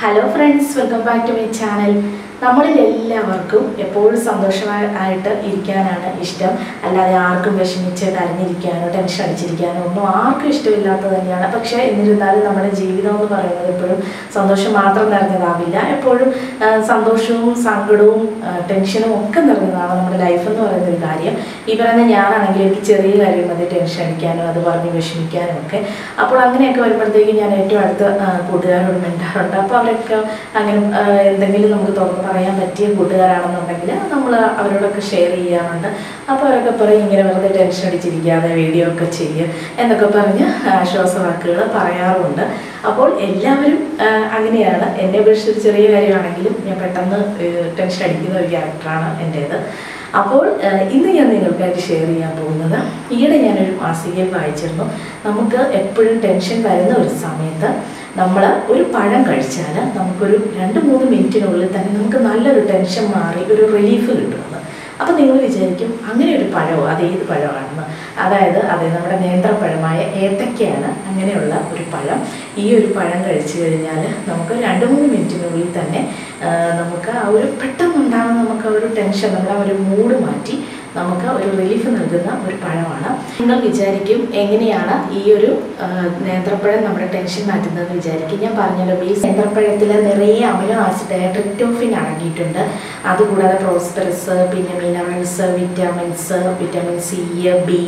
hello friends welcome back to my channel നമ്മളിൽ എല്ലാവർക്കും എപ്പോഴും സന്തോഷമായിട്ട് ഇരിക്കാനാണ് ഇഷ്ടം. അല്ലാതെ ആർക്കും വിഷമിച്ച് കരഞ്ഞിരിക്കാനോ ടെൻഷൻ അടിച്ചിരിക്കാനോ ഒന്നും ആർക്കും ഇഷ്ടമില്ലാത്തത് തന്നെയാണ്. പക്ഷേ എന്നിരുന്നാലും നമ്മുടെ ജീവിതം എന്ന് പറയുന്നത് എപ്പോഴും സന്തോഷം മാത്രം നിറഞ്ഞതാവില്ല. എപ്പോഴും സന്തോഷവും സങ്കടവും ടെൻഷനും ഒക്കെ നിറഞ്ഞതാണ് നമ്മുടെ ലൈഫ് എന്ന് പറയുന്ന ഒരു കാര്യം. ഈ പറയുന്ന ഞാനാണെങ്കിൽ എനിക്ക് ചെറിയ കാര്യം മതി ടെൻഷൻ അടിക്കാനോ അത് പറഞ്ഞ് വിഷമിക്കാനും ഒക്കെ. അപ്പോൾ അങ്ങനെയൊക്കെ വരുമ്പോഴത്തേക്കും ഞാൻ ഏറ്റവും അടുത്ത് കൂട്ടുകാരോട് മിണ്ടാറുണ്ട്. അപ്പോൾ അവരൊക്കെ അങ്ങനെ എന്തെങ്കിലും നമുക്ക് തുറന്ന് പറയാൻ പറ്റിയ കൂട്ടുകാരാണെന്നുണ്ടെങ്കിൽ നമ്മൾ അവരോടൊക്കെ ഷെയർ ചെയ്യാറുണ്ട്. അപ്പോൾ അവരൊക്കെ പറയും ഇങ്ങനെ വെറുതെ ടെൻഷൻ അടിച്ചിരിക്കാതെ വീഡിയോ ഒക്കെ ചെയ്യുക എന്നൊക്കെ പറഞ്ഞ് ആശ്വാസവാക്കുകൾ പറയാറുമുണ്ട്. അപ്പോൾ എല്ലാവരും അങ്ങനെയാണ്. എന്നെ അപേക്ഷിച്ച് ചെറിയ കാര്യമാണെങ്കിലും ഞാൻ പെട്ടെന്ന് ടെൻഷൻ അടിക്കുന്ന ഒരു ക്യാരക്ടറാണ് എന്റേത് അപ്പോൾ ഇന്ന് ഞാൻ നിങ്ങൾക്കായിട്ട് ഷെയർ ചെയ്യാൻ പോകുന്നത് ഈയിടെ ഞാനൊരു മാസികയിൽ വായിച്ചിരുന്നു. നമുക്ക് എപ്പോഴും ടെൻഷൻ വരുന്ന ഒരു സമയത്ത് നമ്മൾ ഒരു പഴം കഴിച്ചാൽ നമുക്കൊരു രണ്ട് മൂന്ന് മിനിറ്റിനുള്ളിൽ തന്നെ നമുക്ക് നല്ലൊരു ടെൻഷൻ മാറി ഒരു റിലീഫ് കിട്ടുമെന്ന് അപ്പം നിങ്ങൾ വിചാരിക്കും അങ്ങനെ ഒരു പഴമോ? അത് ഏത് പഴമാണെന്ന്? അതായത് അതെ നമ്മുടെ നേന്ത്രപ്പഴമായ ഏത്തക്കയാണ് അങ്ങനെയുള്ള ഒരു പഴം. ഈ ഒരു പഴം കഴിച്ചു കഴിഞ്ഞാൽ നമുക്ക് രണ്ട് മൂന്ന് മിനിറ്റിനുള്ളിൽ തന്നെ നമുക്ക് ആ ഒരു പെട്ടെന്നുണ്ടാകുന്ന നമുക്ക് ആ ഒരു ടെൻഷൻ നമ്മുടെ ആ ഒരു മൂഡ് മാറ്റി നമുക്ക് ഒരു റിലീഫ് നൽകുന്ന ഒരു പഴമാണ്. നിങ്ങൾ വിചാരിക്കും എങ്ങനെയാണ് ഈ ഒരു നേന്ത്രപ്പഴം നമ്മുടെ ടെൻഷൻ മാറ്റുന്നതെന്ന് വിചാരിക്കും. ഞാൻ പറഞ്ഞല്ലോ ഈ നേന്ത്രപ്പഴത്തിൽ നിറയെ അമിനോ ആസിഡായ ട്രിപ്റ്റോഫിൻ അടങ്ങിയിട്ടുണ്ട്. അതുകൂടാതെ പ്രോസ്പെറസ് പിന്നെ minerals vitamins vitamin C B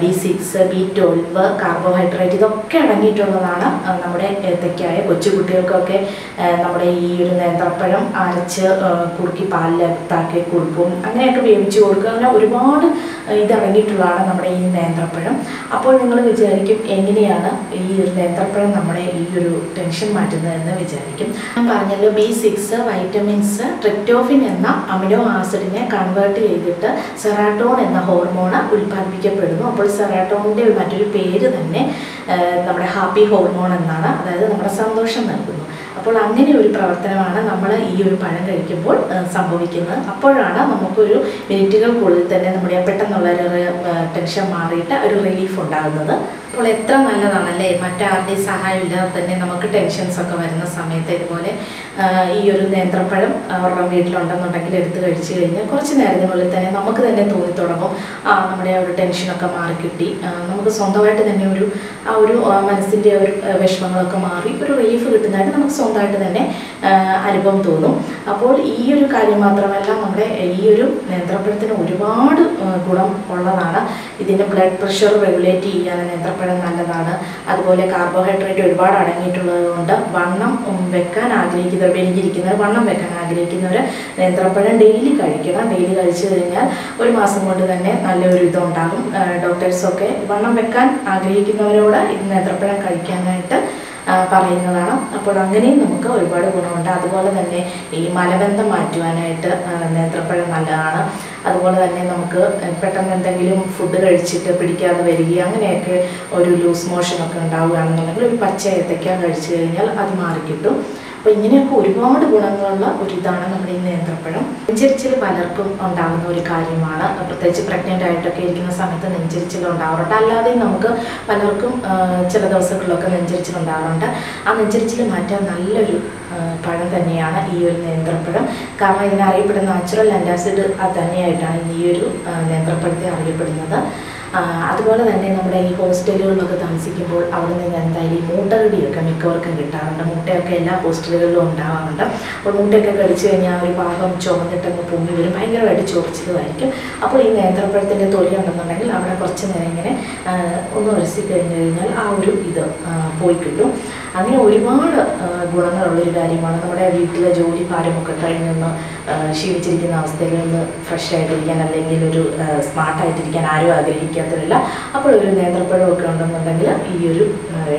B six B twelve carbohydrate ഇതൊക്കെ അടങ്ങിയിട്ടുള്ളതാണ് നമ്മുടെ ഏത്തക്കായ കൊച്ചുകുട്ടികൾക്കൊക്കെ നമ്മുടെ ഈ ഒരു നേന്ത്രപ്പഴം അരച്ച് കുറുക്കി പാലിലത്താക്കി കൊടുക്കും. അങ്ങനെയൊക്കെ വേവിച്ച് കൊടുക്കുക. അങ്ങനെ ഒരുപാട് ഇതിറങ്ങിയിട്ടുള്ളതാണ് നമ്മുടെ ഈ നേന്ത്രപ്പഴം. അപ്പോൾ നിങ്ങൾ വിചാരിക്കും എങ്ങനെയാണ് ഈ നേന്ത്രപ്പഴം നമ്മുടെ ഈ ഒരു ടെൻഷൻ മാറ്റുന്നതെന്ന് വിചാരിക്കും. ഞാൻ പറഞ്ഞല്ലോ ബി സിക്സ് വൈറ്റമിൻസ് ട്രിപ്റ്റോഫിൻ എന്ന അമിനോ ആസിഡിനെ കൺവേർട്ട് ചെയ്തിട്ട് സെറാട്ടോൺ എന്ന ഹോർമോണ് ഉൽപ്പാദിപ്പിക്കപ്പെടുന്നു. അപ്പോൾ സെറാട്ടോണിന്റെ മറ്റൊരു പേര് തന്നെ നമ്മുടെ ഹാപ്പി ഹോർമോൺ എന്നാണ്. അതായത് നമ്മുടെ സന്തോഷം നൽകുന്നു. അപ്പോൾ അങ്ങനെ ഒരു പ്രവർത്തനമാണ് നമ്മൾ ഈ ഒരു പഴം കഴിക്കുമ്പോൾ സംഭവിക്കുന്നത്. അപ്പോഴാണ് നമുക്കൊരു മിനിറ്റുകൾക്കുള്ളിൽ തന്നെ നമ്മുടെ പെട്ടെന്നുള്ള ഒരു ടെൻഷൻ മാറിയിട്ട് ഒരു റിലീഫ് ഉണ്ടാകുന്നത്. അപ്പോൾ എത്ര നല്ലതാണല്ലേ? മറ്റാരുടെയും സഹായം ഇല്ലാതെ തന്നെ നമുക്ക് ടെൻഷൻസ് ഒക്കെ വരുന്ന സമയത്ത് ഇതുപോലെ ഈ ഒരു നേന്ത്രപ്പഴം അവരുടെ വീട്ടിലുണ്ടെന്നുണ്ടെങ്കിൽ എടുത്തു കഴിച്ചു കഴിഞ്ഞാൽ കുറച്ച് നേരത്തിനുള്ളിൽ തന്നെ നമുക്ക് തന്നെ തോന്നി തുടങ്ങും ആ നമ്മുടെ ആ ഒരു ടെൻഷനൊക്കെ മാറി കിട്ടി. നമുക്ക് സ്വന്തമായിട്ട് തന്നെ ഒരു ആ ഒരു മനസ്സിന്റെ ഒരു വിഷമങ്ങളൊക്കെ മാറി ഒരു റിലീഫ് കിട്ടുന്നതായിട്ട് നമുക്ക് സ്വന്തമായിട്ട് തന്നെ അനുഭവം തോന്നും. അപ്പോൾ ഈ ഒരു കാര്യം മാത്രമല്ല നമ്മുടെ ഈ ഒരു നേന്ത്രപ്പഴത്തിന് ഒരുപാട് ഗുണം ഉള്ളതാണ് ഇതിന്റെ ബ്ലഡ് പ്രഷർ റെഗുലേറ്റ് ചെയ്യാൻ നേന്ത്രപ്പഴം നല്ലതാണ്. അതുപോലെ കാർബോഹൈഡ്രേറ്റ് ഒരുപാട് അടങ്ങിയിട്ടുള്ളത് കൊണ്ട് വണ്ണം വെക്കാൻ ആഗ്രഹിക്കുന്നവർ എനിക്കിരിക്കുന്നവർ വണ്ണം വെക്കാൻ ആഗ്രഹിക്കുന്നവർ നേന്ത്രപ്പഴം ഡെയിലി കഴിക്കണം. ഡെയിലി കഴിച്ചു കഴിഞ്ഞാൽ ഒരു മാസം കൊണ്ട് തന്നെ നല്ലൊരു ഇതുണ്ടാകും. ഡോക്ടേഴ്സൊക്കെ വണ്ണം വെക്കാൻ ആഗ്രഹിക്കുന്നവരോട് ഇത് നേന്ത്രപ്പഴം കഴിക്കാനായിട്ട് പറയുന്നതാണ്. അപ്പോൾ അങ്ങനെയും നമുക്ക് ഒരുപാട് ഗുണമുണ്ട്. അതുപോലെ തന്നെ ഈ മലബന്ധം മാറ്റുവാനായിട്ട് നേത്രപ്പഴം നല്ലതാണ്. അതുപോലെ തന്നെ നമുക്ക് പെട്ടെന്ന് എന്തെങ്കിലും ഫുഡ് കഴിച്ചിട്ട് പിടിക്കാതെ വരികയും അങ്ങനെയൊക്കെ ഒരു ലൂസ് മോഷനൊക്കെ ഉണ്ടാവുകയാണെന്നുണ്ടെങ്കിൽ ഒരു പച്ച ഏത്തയ്ക്ക കഴിച്ചു കഴിഞ്ഞാൽ അത് മാറിക്കിട്ടും. അപ്പോൾ ഇങ്ങനെയൊക്കെ ഒരുപാട് ഗുണങ്ങളുള്ള ഒരു ഇതാണ് നമ്മുടെ ഈ നേന്ത്രപ്പഴം. നെഞ്ചരിച്ചിൽ പലർക്കും ഉണ്ടാകുന്ന ഒരു കാര്യമാണ്. പ്രത്യേകിച്ച് പ്രഗ്നന്റ് ആയിട്ടൊക്കെ ഇരിക്കുന്ന സമയത്ത് നെഞ്ചരിച്ചിൽ ഉണ്ടാവാറുണ്ട്. അല്ലാതെ നമുക്ക് പലർക്കും ചില ദിവസങ്ങളിലൊക്കെ നെഞ്ചരിച്ചിൽ ഉണ്ടാവാറുണ്ട്. ആ നെഞ്ചരിച്ചിൽ മാറ്റാൻ നല്ലൊരു പഴം തന്നെയാണ് ഈ ഒരു നേന്ത്രപ്പഴം. കാരണം ഇതിനെ അറിയപ്പെടുന്ന നാച്ചുറൽ ആന്റാസിഡ് അത് തന്നെയായിട്ടാണ് ഈ ഒരു നേന്ത്രപ്പഴത്തെ അറിയപ്പെടുന്നത്. അതുപോലെ തന്നെ നമ്മുടെ ഈ ഹോസ്റ്റലുകളിലൊക്കെ താമസിക്കുമ്പോൾ അവിടെ നിന്ന് എന്തായാലും ഈ മൂട്ടകടിയൊക്കെ മിക്കവർക്കും കിട്ടാറുണ്ട്. മുട്ടയൊക്കെ എല്ലാ ഹോസ്റ്റലുകളിലും ഉണ്ടാവാറുണ്ട്. അപ്പോൾ മുട്ടയൊക്കെ കടിച്ചു കഴിഞ്ഞാൽ ഒരു ഭാഗം ചുമന്നിട്ടങ്ങ് പൊങ്ങി വരും. ഭയങ്കരമായിട്ട് ചൊറിച്ചിലുമായിരിക്കും. അപ്പോൾ ഈ നേന്ത്രപ്പഴത്തിന്റെ തൊലി ഉണ്ടെന്നുണ്ടെങ്കിൽ അവിടെ കുറച്ച് നേരം ഇങ്ങനെ ഒന്ന് ഉരസി കഴിഞ്ഞ് കഴിഞ്ഞാൽ ആ ഒരു ഇത് പോയി കിട്ടും. അങ്ങനെ ഒരുപാട് ഗുണങ്ങളുള്ളൊരു കാര്യമാണ് നമ്മുടെ വീട്ടിലെ ജോലി ഭാരമൊക്കെ കഴിഞ്ഞൊന്ന് നിന്ന് ക്ഷീണിച്ചിരിക്കുന്ന അവസ്ഥയിൽ നിന്ന് ഫ്രഷ് ആയിട്ടിരിക്കാൻ അല്ലെങ്കിൽ ഒരു സ്മാർട്ടായിട്ടിരിക്കാൻ ആരും ആഗ്രഹിക്കാത്തവരില്ല. അപ്പോൾ ഒരു നേന്ത്രപ്പഴമൊക്കെ ഉണ്ടെന്നുണ്ടെങ്കിൽ ഈ ഒരു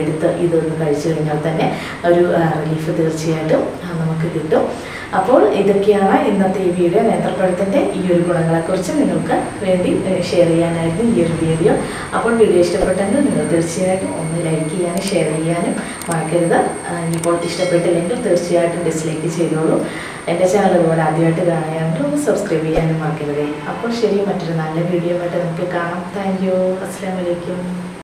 എടുത്ത് ഇതൊന്ന് കഴിച്ചു കഴിഞ്ഞാൽ തന്നെ ഒരു റിലീഫ് തീർച്ചയായിട്ടും. നമുക്ക് കിട്ടും. അപ്പോൾ ഇതൊക്കെയാണ് ഇന്നത്തെ ഈ വീഡിയോ നേത്രപ്പഴത്തിന്റെ ഈ ഒരു ഗുണങ്ങളെക്കുറിച്ച് നിങ്ങൾക്ക് വേണ്ടി ഷെയർ ചെയ്യാനായിരുന്നു ഈ ഒരു വീഡിയോ. അപ്പോൾ വീഡിയോ ഇഷ്ടപ്പെട്ടെങ്കിൽ നിങ്ങൾ തീർച്ചയായിട്ടും ഒന്ന് ലൈക്ക് ചെയ്യാനും ഷെയർ ചെയ്യാനും മറക്കരുത്. ഇപ്പോൾ ഇഷ്ടപ്പെട്ടില്ലെങ്കിൽ തീർച്ചയായിട്ടും ഡിസ്ലൈക്ക് ചെയ്തോളൂ. എന്റെ ചാനൽ പോലെ ആദ്യമായിട്ട് കാണുകയാണെങ്കിൽ ഒന്ന് സബ്സ്ക്രൈബ് ചെയ്യാനും മറക്കരുതേ. അപ്പോൾ ശരി മറ്റൊരു നല്ല വീഡിയോ ആയിട്ട് നമുക്ക് കാണാം. താങ്ക് യു അസ്സാം വലൈക്കും